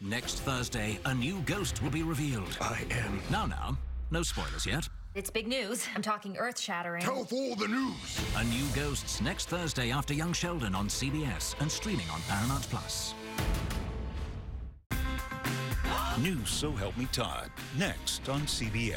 Next Thursday, a new ghost will be revealed. I am. Now, now, no spoilers yet. It's big news. I'm talking earth shattering. Tell all the news. A new Ghosts next Thursday after Young Sheldon on CBS and streaming on Paramount Plus. New So Help Me Todd, next on CBS.